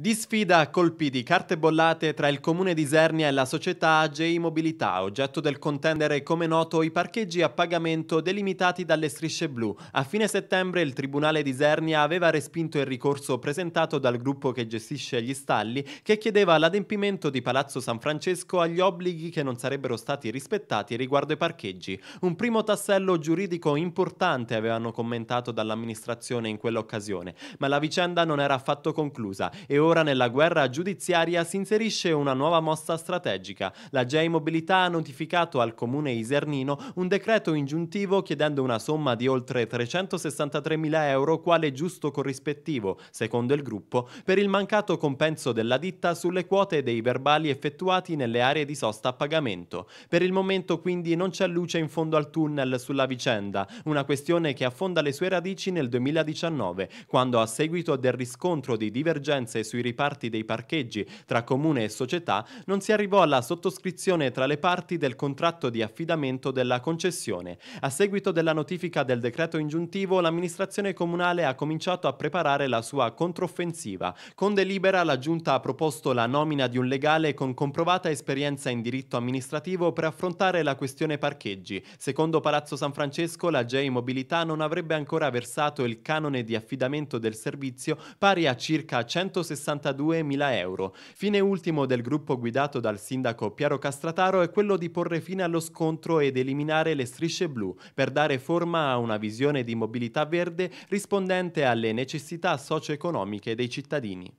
Di sfida a colpi di carte bollate tra il comune di Isernia e la società AJ Mobilità, oggetto del contendere come noto i parcheggi a pagamento delimitati dalle strisce blu. A fine settembre il Tribunale di Isernia aveva respinto il ricorso presentato dal gruppo che gestisce gli stalli che chiedeva l'adempimento di Palazzo San Francesco agli obblighi che non sarebbero stati rispettati riguardo ai parcheggi. Un primo tassello giuridico importante avevano commentato dall'amministrazione in quell'occasione, ma la vicenda non era affatto conclusa e ora nella guerra giudiziaria si inserisce una nuova mossa strategica. La J Mobilità ha notificato al comune isernino un decreto ingiuntivo chiedendo una somma di oltre 363 mila euro quale giusto corrispettivo, secondo il gruppo, per il mancato compenso della ditta sulle quote dei verbali effettuati nelle aree di sosta a pagamento. Per il momento quindi non c'è luce in fondo al tunnel sulla vicenda, una questione che affonda le sue radici nel 2019, quando a seguito del riscontro di divergenze sui sui riparti dei parcheggi tra comune e società, non si arrivò alla sottoscrizione tra le parti del contratto di affidamento della concessione. A seguito della notifica del decreto ingiuntivo, l'amministrazione comunale ha cominciato a preparare la sua controffensiva. Con delibera la Giunta ha proposto la nomina di un legale con comprovata esperienza in diritto amministrativo per affrontare la questione parcheggi. Secondo Palazzo San Francesco, la J Mobilità non avrebbe ancora versato il canone di affidamento del servizio pari a circa 160 62.000 euro. Fine ultimo del gruppo guidato dal sindaco Piero Castrataro è quello di porre fine allo scontro ed eliminare le strisce blu per dare forma a una visione di mobilità verde rispondente alle necessità socio-economiche dei cittadini.